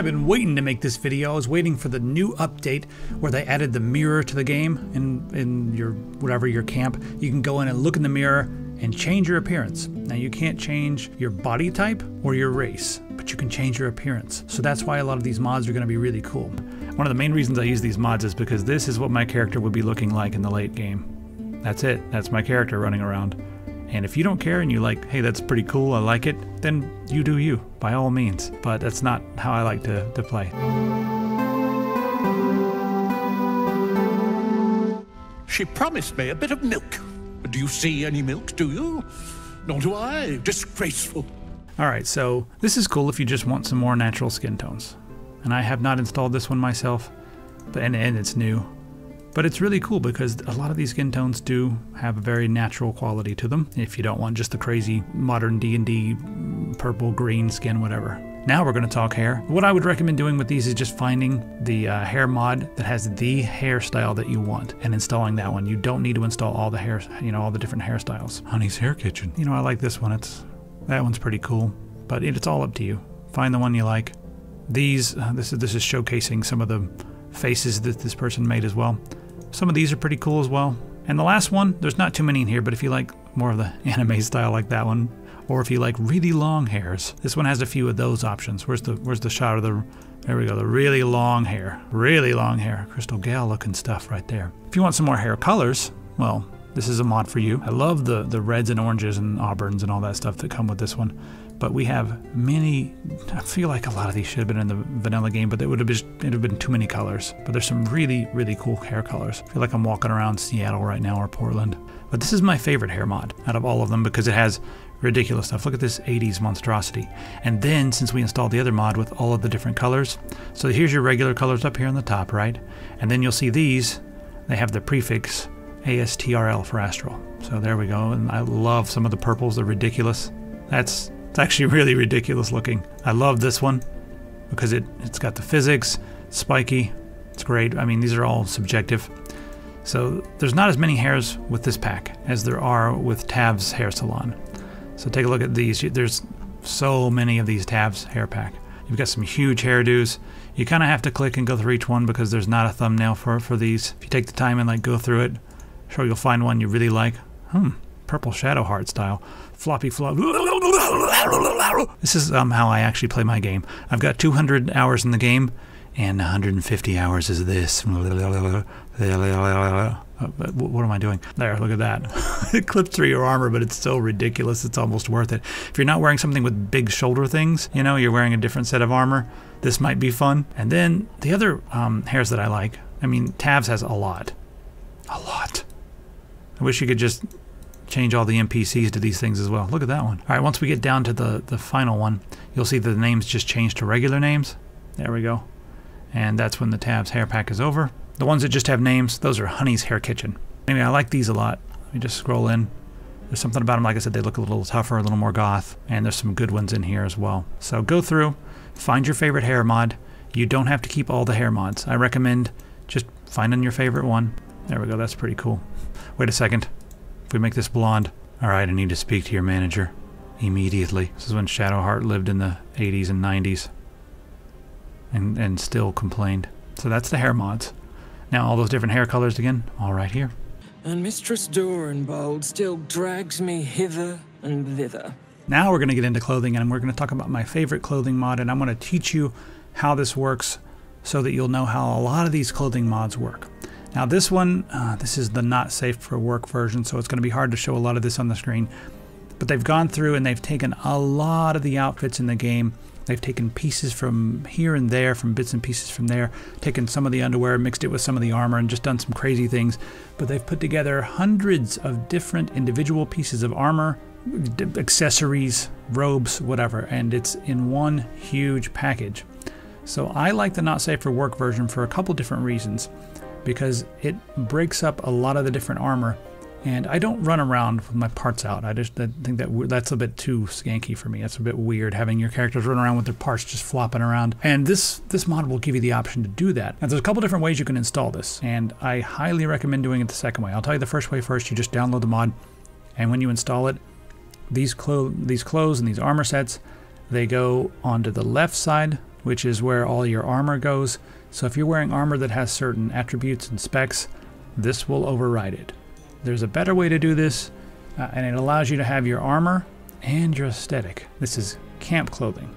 I've been waiting to make this video. I was waiting for the new update where they added the mirror to the game in, in your whatever your camp. You can go in and look in the mirror and change your appearance. Now you can't change your body type or your race, but you can change your appearance. So that's why a lot of these mods are going to be really cool. One of the main reasons I use these mods is because this is what my character would be looking like in the late game. That's it. That's my character running around. And if you don't care and you like, hey, that's pretty cool, I like it, then you do you, by all means. But that's not how I like to, to play. She promised me a bit of milk. Do you see any milk, do you? Nor do I. Disgraceful. Alright, so this is cool if you just want some more natural skin tones. And I have not installed this one myself, but and, and it's new. But it's really cool because a lot of these skin tones do have a very natural quality to them. If you don't want just the crazy modern D&D purple, green skin, whatever. Now we're going to talk hair. What I would recommend doing with these is just finding the uh, hair mod that has the hairstyle that you want and installing that one. You don't need to install all the hair, you know, all the different hairstyles. Honey's Hair Kitchen. You know, I like this one. It's that one's pretty cool, but it's all up to you. Find the one you like. These, uh, this is this is showcasing some of the faces that this person made as well. Some of these are pretty cool as well. And the last one, there's not too many in here, but if you like more of the anime style like that one, or if you like really long hairs, this one has a few of those options. Where's the where's the shot of the there we go, the really long hair. Really long hair. Crystal Gayle looking stuff right there. If you want some more hair colors, well, this is a mod for you. I love the, the reds and oranges and auburns and all that stuff that come with this one. But we have many, I feel like a lot of these should have been in the vanilla game, but it would have been, it would have been too many colors. But there's some really, really cool hair colors. I feel like I'm walking around Seattle right now or Portland. But this is my favorite hair mod out of all of them because it has ridiculous stuff. Look at this 80s monstrosity. And then since we installed the other mod with all of the different colors, so here's your regular colors up here on the top, right? And then you'll see these, they have the prefix ASTRL for Astral. So there we go. And I love some of the purples, they're ridiculous. That's it's actually really ridiculous looking. I love this one because it, it's got the physics, spiky, it's great. I mean, these are all subjective. So there's not as many hairs with this pack as there are with Tav's Hair Salon. So take a look at these. There's so many of these Tav's hair pack. You've got some huge hairdos. You kind of have to click and go through each one because there's not a thumbnail for, for these. If you take the time and like go through it, sure you'll find one you really like. Hmm, purple Shadowheart style. Floppy flop. This is um, how I actually play my game. I've got 200 hours in the game, and 150 hours is this. What am I doing? There, look at that. it clips through your armor, but it's so ridiculous, it's almost worth it. If you're not wearing something with big shoulder things, you know, you're wearing a different set of armor, this might be fun. And then the other um, hairs that I like, I mean, Tavs has a lot. A lot. I wish you could just change all the NPCs to these things as well. Look at that one. All right, once we get down to the, the final one, you'll see the names just change to regular names. There we go. And that's when the Tav's hair pack is over. The ones that just have names, those are Honey's Hair Kitchen. Anyway, I like these a lot. Let me just scroll in. There's something about them, like I said, they look a little tougher, a little more goth, and there's some good ones in here as well. So go through, find your favorite hair mod. You don't have to keep all the hair mods. I recommend just finding your favorite one. There we go, that's pretty cool. Wait a second. If we make this blonde, alright, I need to speak to your manager. Immediately. This is when Shadowheart lived in the 80s and 90s. And, and still complained. So that's the hair mods. Now all those different hair colors again, all right here. And Mistress Dorenbold still drags me hither and thither. Now we're going to get into clothing and we're going to talk about my favorite clothing mod and I'm going to teach you how this works so that you'll know how a lot of these clothing mods work. Now this one, uh, this is the not safe for work version, so it's going to be hard to show a lot of this on the screen. But they've gone through and they've taken a lot of the outfits in the game They've taken pieces from here and there, from bits and pieces from there, taken some of the underwear, mixed it with some of the armor, and just done some crazy things. But they've put together hundreds of different individual pieces of armor, accessories, robes, whatever, and it's in one huge package. So I like the Not Safe for Work version for a couple different reasons. Because it breaks up a lot of the different armor and I don't run around with my parts out. I just I think that that's a bit too skanky for me. That's a bit weird having your characters run around with their parts just flopping around. And this this mod will give you the option to do that. Now there's a couple different ways you can install this, and I highly recommend doing it the second way. I'll tell you the first way first. You just download the mod, and when you install it, these clo these clothes and these armor sets, they go onto the left side which is where all your armor goes. So if you're wearing armor that has certain attributes and specs, this will override it. There's a better way to do this, uh, and it allows you to have your armor and your aesthetic. This is camp clothing.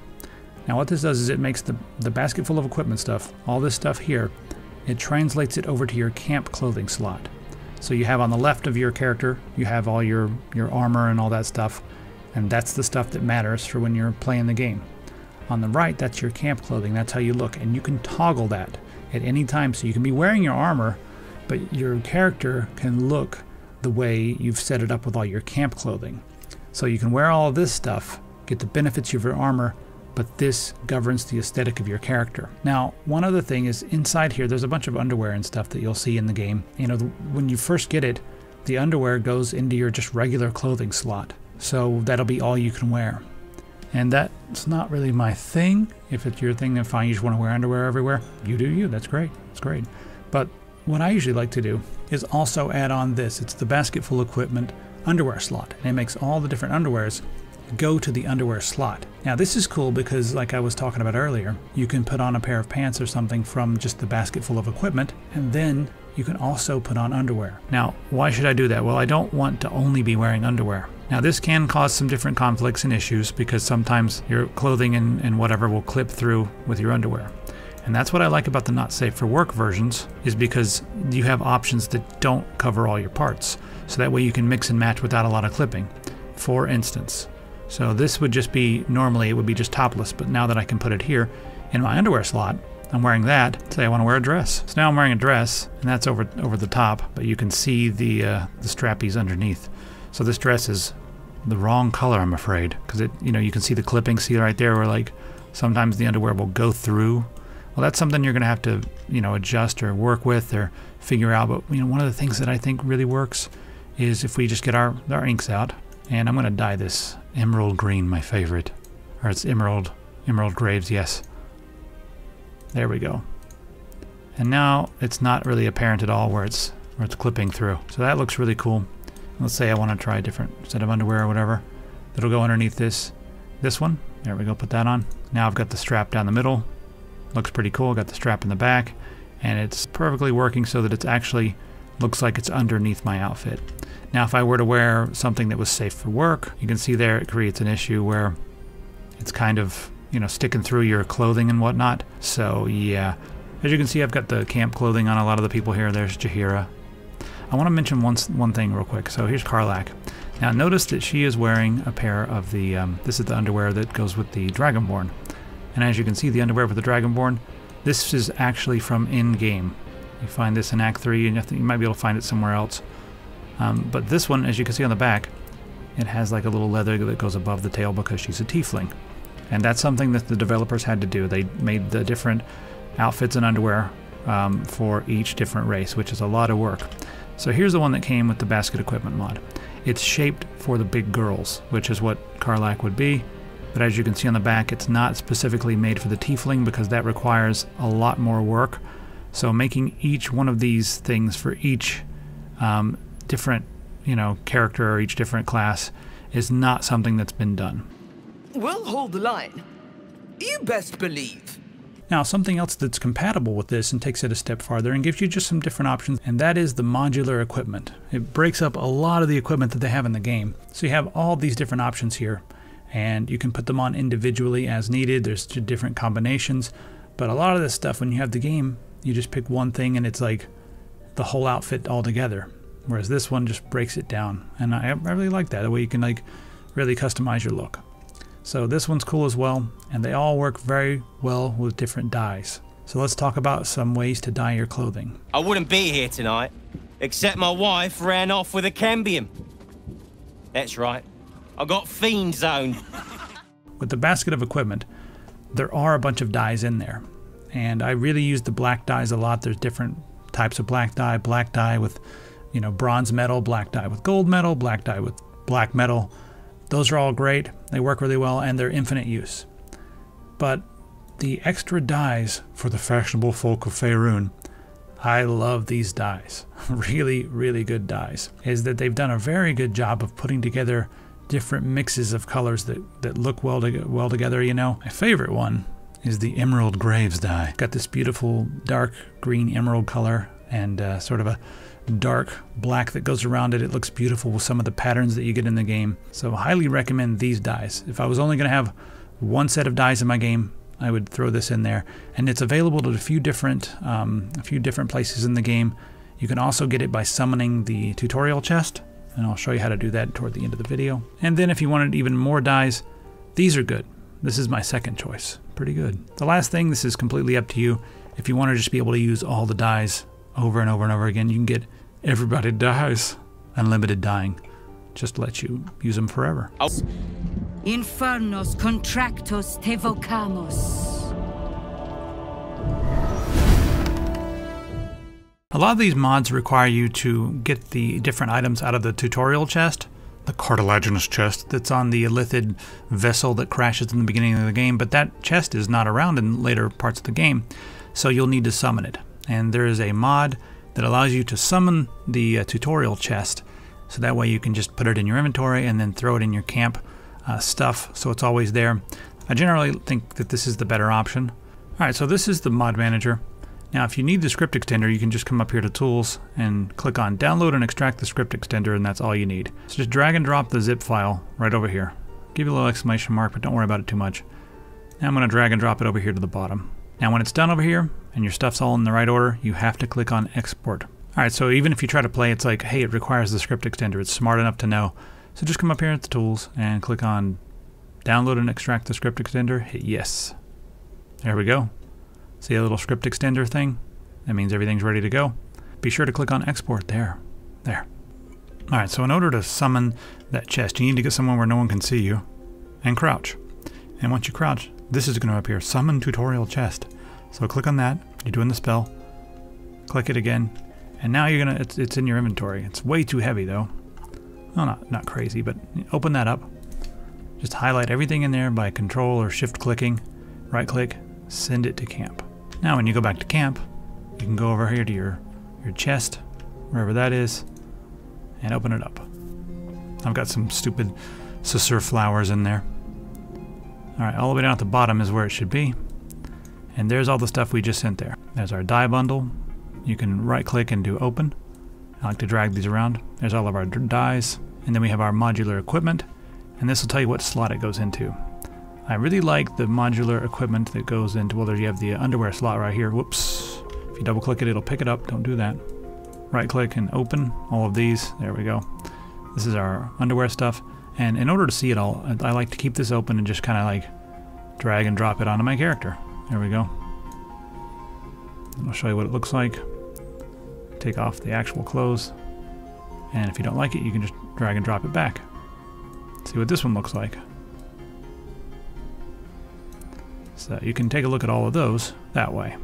Now what this does is it makes the, the basket full of equipment stuff, all this stuff here, it translates it over to your camp clothing slot. So you have on the left of your character, you have all your, your armor and all that stuff, and that's the stuff that matters for when you're playing the game. On the right, that's your camp clothing, that's how you look, and you can toggle that at any time. So you can be wearing your armor, but your character can look the way you've set it up with all your camp clothing. So you can wear all of this stuff, get the benefits of your armor, but this governs the aesthetic of your character. Now, one other thing is inside here, there's a bunch of underwear and stuff that you'll see in the game. You know, when you first get it, the underwear goes into your just regular clothing slot. So that'll be all you can wear. And that's not really my thing. If it's your thing, then fine, you just want to wear underwear everywhere. You do you, that's great. It's great. But what I usually like to do is also add on this. It's the basketful equipment underwear slot. And it makes all the different underwears go to the underwear slot. Now this is cool because like I was talking about earlier, you can put on a pair of pants or something from just the basket full of equipment and then you can also put on underwear. Now, why should I do that? Well, I don't want to only be wearing underwear. Now, this can cause some different conflicts and issues because sometimes your clothing and, and whatever will clip through with your underwear. And that's what I like about the not safe for work versions is because you have options that don't cover all your parts. So that way you can mix and match without a lot of clipping. For instance, so this would just be, normally it would be just topless, but now that I can put it here in my underwear slot, I'm wearing that. Say I want to wear a dress. So now I'm wearing a dress, and that's over over the top, but you can see the uh, the strappies underneath. So this dress is the wrong color, I'm afraid, because it you know you can see the clipping, see right there, where like sometimes the underwear will go through. Well, that's something you're going to have to you know adjust or work with or figure out. But you know one of the things that I think really works is if we just get our our inks out, and I'm going to dye this emerald green, my favorite. Or it's emerald, emerald graves, yes. There we go. And now it's not really apparent at all where it's where it's clipping through. So that looks really cool. Let's say I want to try a different set of underwear or whatever. That'll go underneath this this one. There we go, put that on. Now I've got the strap down the middle. Looks pretty cool. Got the strap in the back. And it's perfectly working so that it's actually looks like it's underneath my outfit. Now if I were to wear something that was safe for work, you can see there it creates an issue where it's kind of, you know, sticking through your clothing and whatnot. So yeah, as you can see I've got the camp clothing on a lot of the people here. There's Jaheira. I want to mention one, one thing real quick. So here's Karlach. Now notice that she is wearing a pair of the, um, this is the underwear that goes with the Dragonborn. And as you can see the underwear with the Dragonborn, this is actually from in-game. You find this in Act 3 and you might be able to find it somewhere else. Um, but this one, as you can see on the back, it has like a little leather that goes above the tail because she's a tiefling. And that's something that the developers had to do. They made the different outfits and underwear um, for each different race, which is a lot of work. So here's the one that came with the basket equipment mod. It's shaped for the big girls, which is what Karlach would be. But as you can see on the back, it's not specifically made for the tiefling because that requires a lot more work. So making each one of these things for each um, different, you know, character or each different class is not something that's been done. We'll hold the line. You best believe. Now, something else that's compatible with this and takes it a step farther and gives you just some different options, and that is the modular equipment. It breaks up a lot of the equipment that they have in the game. So you have all these different options here, and you can put them on individually as needed. There's different combinations, but a lot of this stuff, when you have the game, you just pick one thing and it's like the whole outfit all together. Whereas this one just breaks it down. And I, I really like that, the way you can like really customize your look. So this one's cool as well, and they all work very well with different dyes. So let's talk about some ways to dye your clothing. I wouldn't be here tonight, except my wife ran off with a cambion. That's right, I got fiend zoned. With the basket of equipment, there are a bunch of dyes in there. And I really use the black dyes a lot. There's different types of black dye, black dye with you know, bronze metal, black dye with gold metal, black dye with black metal. Those are all great. They work really well and they're infinite use. But the extra dyes for the fashionable folk of Faerun, I love these dyes. really, really good dyes. Is that they've done a very good job of putting together different mixes of colors that, that look well, to, well together, you know. My favorite one is the Emerald Graves dye. Got this beautiful dark green emerald color and uh, sort of a dark black that goes around it. It looks beautiful with some of the patterns that you get in the game. So highly recommend these dyes. If I was only going to have one set of dyes in my game, I would throw this in there. And it's available at a few different, um, a few different places in the game. You can also get it by summoning the tutorial chest, and I'll show you how to do that toward the end of the video. And then if you wanted even more dyes, these are good. This is my second choice. Pretty good. The last thing, this is completely up to you. If you want to just be able to use all the dyes over and over and over again, you can get everybody dyes. Unlimited dying. Just let you use them forever. Infernos contractos te vocamos. A lot of these mods require you to get the different items out of the tutorial chest, the cartilaginous chest that's on the Illithid vessel that crashes in the beginning of the game, but that chest is not around in later parts of the game, so you'll need to summon it. And there is a mod that allows you to summon the uh, tutorial chest, so that way you can just put it in your inventory and then throw it in your camp uh, stuff, so it's always there. I generally think that this is the better option. Alright, so this is the mod manager. Now, if you need the script extender, you can just come up here to Tools and click on Download and Extract the Script Extender, and that's all you need. So just drag and drop the zip file right over here. Give you a little exclamation mark, but don't worry about it too much. Now I'm going to drag and drop it over here to the bottom. Now when it's done over here, and your stuff's all in the right order, you have to click on Export. Alright, so even if you try to play, it's like, hey, it requires the script extender. It's smart enough to know. So just come up here at the Tools and click on Download and Extract the Script Extender. Hit Yes. There we go. See a little script extender thing? That means everything's ready to go. Be sure to click on export there. There. Alright, so in order to summon that chest, you need to get somewhere where no one can see you and crouch. And once you crouch, this is going to appear, summon tutorial chest. So click on that, you're doing the spell, click it again, and now you're gonna, it's, it's in your inventory. It's way too heavy though. Well, not, not crazy, but open that up. Just highlight everything in there by control or shift clicking, right click, send it to camp. Now when you go back to camp, you can go over here to your, your chest, wherever that is, and open it up. I've got some stupid Sussur flowers in there. Alright, all the way down at the bottom is where it should be. And there's all the stuff we just sent there. There's our dye bundle. You can right click and do open. I like to drag these around. There's all of our dyes. And then we have our modular equipment. And this will tell you what slot it goes into. I really like the modular equipment that goes into, well, there you have the underwear slot right here. Whoops. If you double click it, it'll pick it up. Don't do that. Right click and open all of these. There we go. This is our underwear stuff. And in order to see it all, I like to keep this open and just kind of like drag and drop it onto my character. There we go. I'll show you what it looks like. Take off the actual clothes. And if you don't like it, you can just drag and drop it back. See what this one looks like. So you can take a look at all of those that way.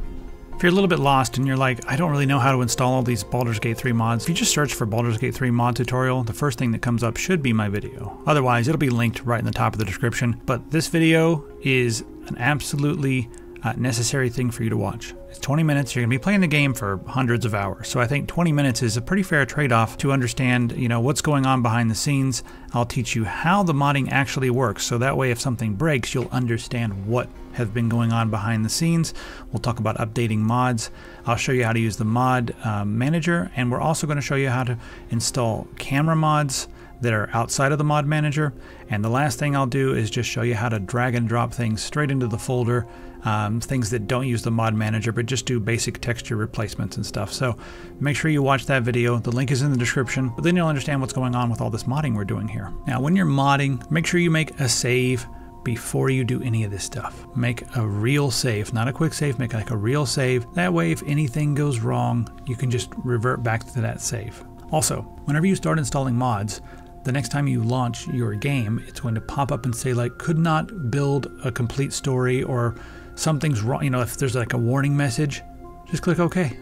If you're a little bit lost and you're like, I don't really know how to install all these Baldur's Gate 3 mods, if you just search for Baldur's Gate 3 mod tutorial, the first thing that comes up should be my video. Otherwise, it'll be linked right in the top of the description. But this video is an absolutely uh, necessary thing for you to watch. It's 20 minutes. You're going to be playing the game for hundreds of hours. So I think 20 minutes is a pretty fair trade-off to understand, you know, what's going on behind the scenes. I'll teach you how the modding actually works. So that way if something breaks, you'll understand what has been going on behind the scenes. We'll talk about updating mods. I'll show you how to use the mod uh, manager and we're also going to show you how to install camera mods that are outside of the mod manager. And the last thing I'll do is just show you how to drag and drop things straight into the folder, um, things that don't use the mod manager, but just do basic texture replacements and stuff. So make sure you watch that video. The link is in the description, but then you'll understand what's going on with all this modding we're doing here. Now, when you're modding, make sure you make a save before you do any of this stuff. Make a real save, not a quick save, make like a real save. That way, if anything goes wrong, you can just revert back to that save. Also, whenever you start installing mods, the next time you launch your game, it's going to pop up and say like could not build a complete story or something's wrong. You know, if there's like a warning message, just click OK.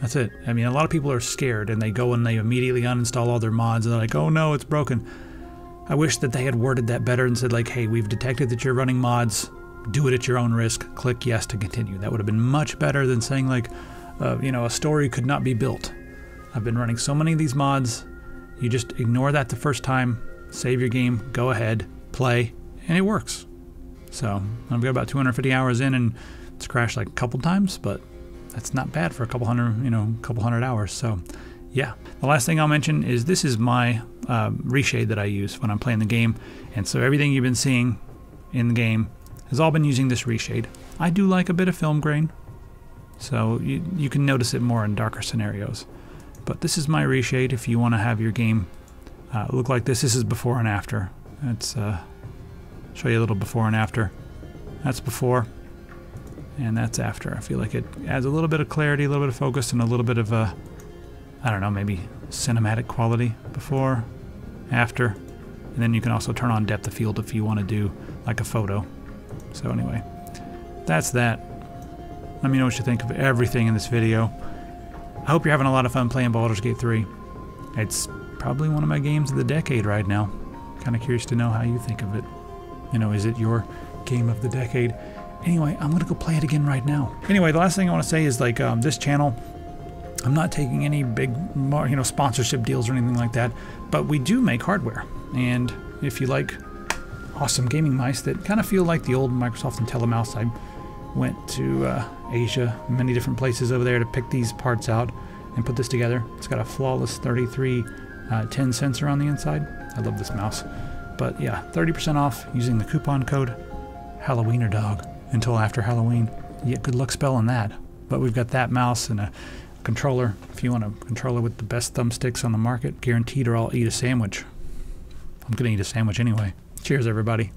That's it. I mean, a lot of people are scared and they go and they immediately uninstall all their mods and they're like, oh no, it's broken. I wish that they had worded that better and said like, hey, we've detected that you're running mods. Do it at your own risk. Click yes to continue. That would have been much better than saying like, uh, you know, a story could not be built. I've been running so many of these mods you just ignore that the first time, save your game, go ahead, play, and it works. So I've got about 250 hours in, and it's crashed like a couple times, but that's not bad for a couple hundred, you know, a couple hundred hours. So yeah. The last thing I'll mention is this is my uh, reshade that I use when I'm playing the game, and so everything you've been seeing in the game has all been using this reshade. I do like a bit of film grain, so you, you can notice it more in darker scenarios. But this is my reshade if you want to have your game uh, look like this. This is before and after. Let's uh, show you a little before and after. That's before, and that's after. I feel like it adds a little bit of clarity, a little bit of focus, and a little bit of, uh, I don't know, maybe cinematic quality before, after. And then you can also turn on depth of field if you want to do like a photo. So anyway, that's that. Let me know what you think of everything in this video. I hope you're having a lot of fun playing Baldur's Gate 3. It's probably one of my games of the decade right now. Kind of curious to know how you think of it. You know, is it your game of the decade? Anyway, I'm gonna go play it again right now. Anyway, the last thing I want to say is like um, this channel. I'm not taking any big, you know, sponsorship deals or anything like that, but we do make hardware. And if you like awesome gaming mice that kind of feel like the old Microsoft IntelliMouse, I went to uh, Asia, many different places over there to pick these parts out and put this together. It's got a flawless 33 uh, 10 sensor on the inside. I love this mouse. But yeah, 30% off using the coupon code Halloweener Dog until after Halloween. Get good luck spelling that. But we've got that mouse and a controller. If you want a controller with the best thumbsticks on the market, guaranteed or I'll eat a sandwich. I'm going to eat a sandwich anyway. Cheers, everybody.